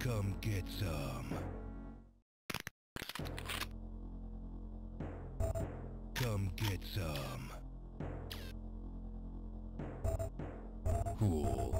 Come get some. Come get some. Cool.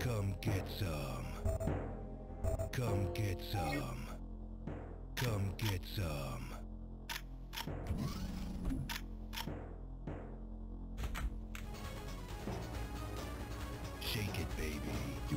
Come get some. Come get some. Come get some. Shake it, baby. You